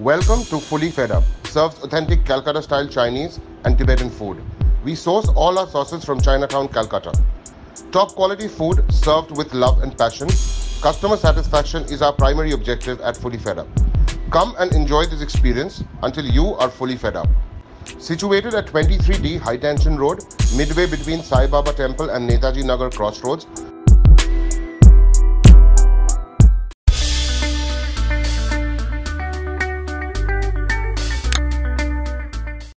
Welcome to Fully Fed Up. Serves authentic Calcutta style Chinese and Tibetan food. We source all our sauces from Chinatown, Calcutta. Top quality food served with love and passion. Customer satisfaction is our primary objective at Fully Fed Up. Come and enjoy this experience until you are fully fed up. Situated at 23D High Tension Road, midway between Sai Baba Temple and Netaji Nagar Crossroads,